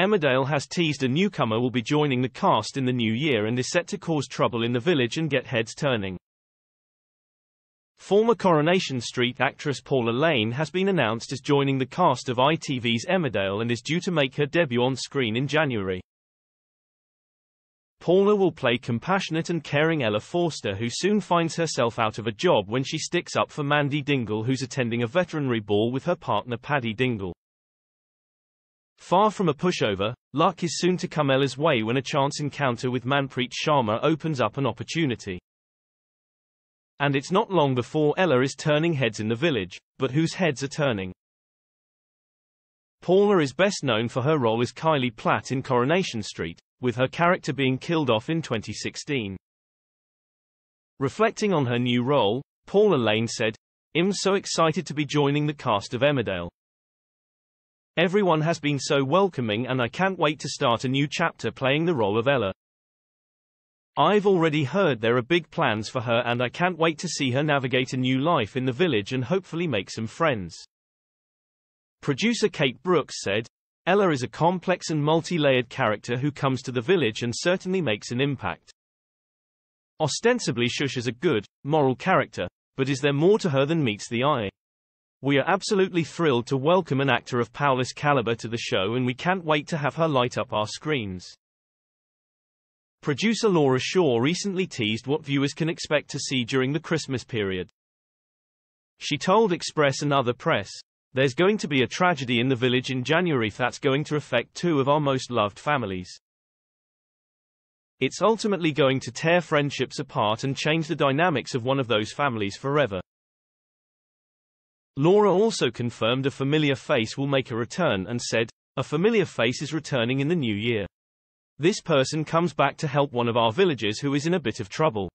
Emmerdale has teased a newcomer will be joining the cast in the new year and is set to cause trouble in the village and get heads turning. Former Coronation Street actress Paula Lane has been announced as joining the cast of ITV's Emmerdale and is due to make her debut on screen in January. Paula will play compassionate and caring Ella Forster who soon finds herself out of a job when she sticks up for Mandy Dingle who's attending a veterinary ball with her partner Paddy Dingle. Far from a pushover, luck is soon to come Ella's way when a chance encounter with Manpreet Sharma opens up an opportunity. And it's not long before Ella is turning heads in the village, but whose heads are turning? Paula is best known for her role as Kylie Platt in Coronation Street, with her character being killed off in 2016. Reflecting on her new role, Paula Lane said, I'm so excited to be joining the cast of Emmerdale. Everyone has been so welcoming and I can't wait to start a new chapter playing the role of Ella. I've already heard there are big plans for her and I can't wait to see her navigate a new life in the village and hopefully make some friends. Producer Kate Brooks said, Ella is a complex and multi-layered character who comes to the village and certainly makes an impact. Ostensibly Shush is a good, moral character, but is there more to her than meets the eye? We are absolutely thrilled to welcome an actor of Paula's caliber to the show and we can't wait to have her light up our screens. Producer Laura Shaw recently teased what viewers can expect to see during the Christmas period. She told Express and other press, there's going to be a tragedy in the village in January that's going to affect two of our most loved families. It's ultimately going to tear friendships apart and change the dynamics of one of those families forever. Laura also confirmed a familiar face will make a return and said, a familiar face is returning in the new year. This person comes back to help one of our villagers who is in a bit of trouble.